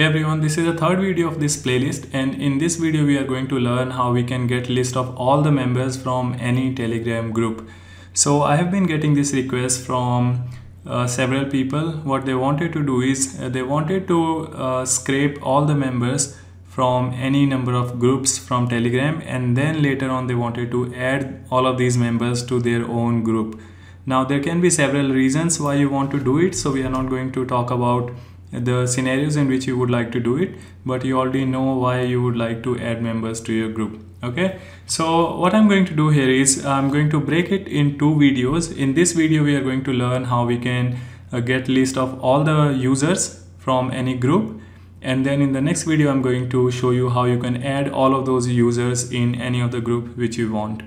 Hey everyone, this is the third video of this playlist and in this video we are going to learn how we can get list of all the members from any telegram group. So I have been getting this request from uh, several people. What they wanted to do is uh, they wanted to uh, scrape all the members from any number of groups from telegram and then later on they wanted to add all of these members to their own group. Now there can be several reasons why you want to do it so we are not going to talk about the scenarios in which you would like to do it but you already know why you would like to add members to your group okay? So what i'm going to do here is i'm going to break it in two videos. In this video we are going to learn how we can uh, get list of all the users from any group. And then in the next video i'm going to show you how you can add all of those users in any of the group which you want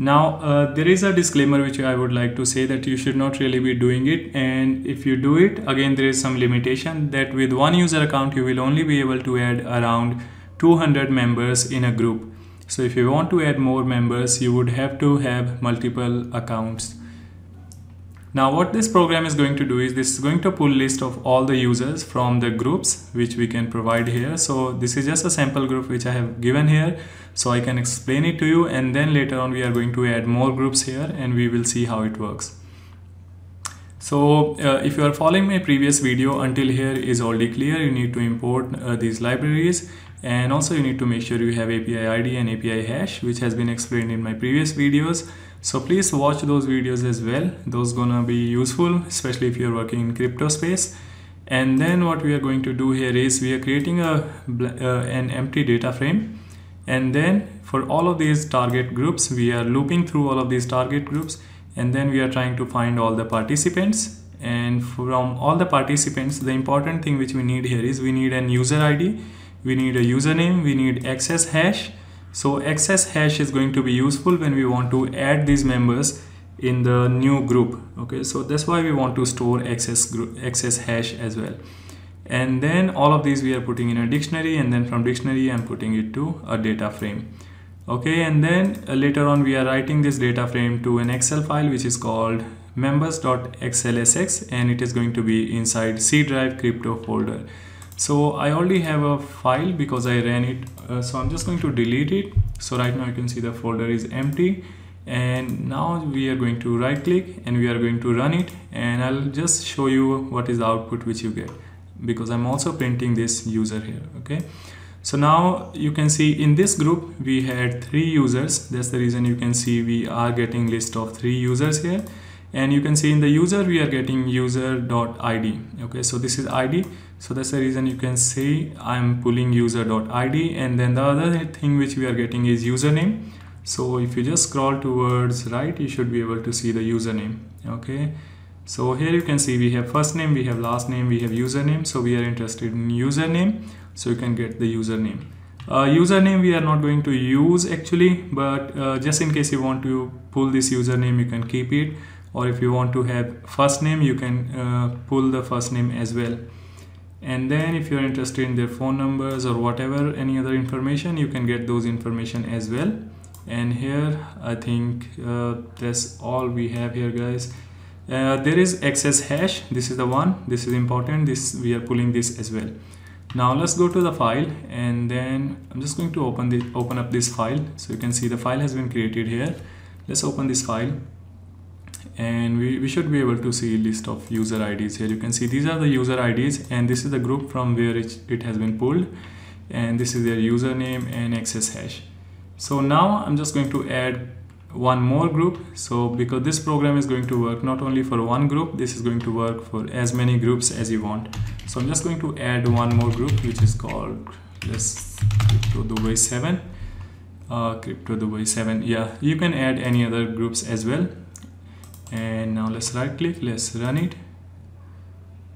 now, uh, there is a disclaimer which I would like to say that you should not really be doing it. And if you do it, again, there is some limitation that with one user account, you will only be able to add around 200 members in a group. So if you want to add more members, you would have to have multiple accounts. Now what this program is going to do is this is going to pull list of all the users from the groups which we can provide here. So this is just a sample group which I have given here. So I can explain it to you and then later on we are going to add more groups here and we will see how it works. So uh, if you are following my previous video until here is already clear, you need to import uh, these libraries. And also you need to make sure you have API ID and API hash which has been explained in my previous videos. So please watch those videos as well. Those gonna be useful especially if you're working in crypto space. And then what we are going to do here is we are creating a uh, an empty data frame. And then for all of these target groups we are looping through all of these target groups and then we are trying to find all the participants and from all the participants the important thing which we need here is we need an user id we need a username we need access hash so access hash is going to be useful when we want to add these members in the new group. Okay, so that's why we want to store access group access hash as well. And then all of these we are putting in a dictionary and then from dictionary I'm putting it to a data frame. Okay, and then uh, later on we are writing this data frame to an Excel file which is called members.xlsx and it is going to be inside C drive crypto folder. So I already have a file because I ran it uh, so I'm just going to delete it. So right now you can see the folder is empty. And now we are going to right click and we are going to run it and I'll just show you what is the output which you get because I'm also printing this user here okay so now you can see in this group we had three users. That's the reason you can see we are getting list of three users here. And you can see in the user we are getting user.id okay so this is id so that's the reason you can say i'm pulling user.id and then the other thing which we are getting is username. So if you just scroll towards right you should be able to see the username. Okay so here you can see we have first name we have last name we have username. So we are interested in username so you can get the username. Uh, username we are not going to use actually but uh, just in case you want to pull this username you can keep it. Or if you want to have first name you can uh, pull the first name as well. And then if you're interested in their phone numbers or whatever any other information you can get those information as well. And here I think uh, that's all we have here guys. Uh, there is access hash. This is the one. This is important. This we are pulling this as well now let's go to the file and then I'm just going to open the open up this file. So you can see the file has been created here. Let's open this file and we, we should be able to see a list of user IDs here. You can see these are the user IDs and this is the group from where it, it has been pulled and this is their username and access hash. So now I'm just going to add one more group. So because this program is going to work not only for one group this is going to work for as many groups as you want so I'm just going to add one more group which is called let's crypto Dubai 7 uh, crypto Dubai 7 yeah. You can add any other groups as well. And now let's right click let's run it.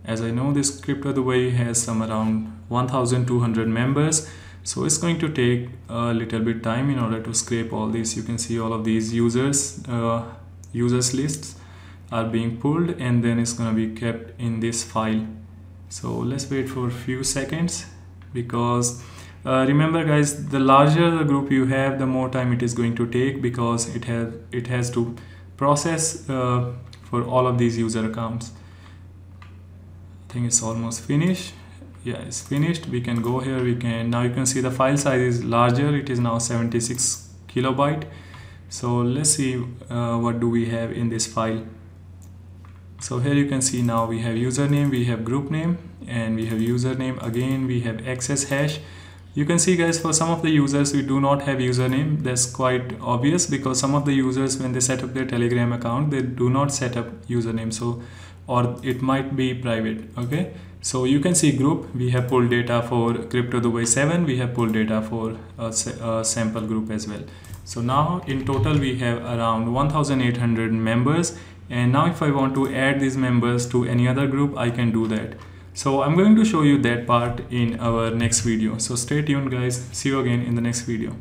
As I know this crypto Dubai has some around 1200 members. So it's going to take a little bit time in order to scrape all these. You can see all of these users uh, users lists are being pulled and then it's going to be kept in this file so let's wait for a few seconds because uh, remember guys the larger the group you have the more time it is going to take because it has it has to process uh, for all of these user accounts. I think it's almost finished. Yeah it's finished. We can go here. We can now you can see the file size is larger. It is now 76 kilobyte. So let's see uh, what do we have in this file so here you can see now we have username we have group name and we have username again we have access hash. You can see guys for some of the users we do not have username. That's quite obvious because some of the users when they set up their telegram account they do not set up username. So or it might be private okay? So you can see group we have pulled data for crypto dubai 7 we have pulled data for uh, a, a uh, sample group as well. So now in total we have around 1800 members and now if i want to add these members to any other group i can do that. So i'm going to show you that part in our next video. So stay tuned guys. See you again in the next video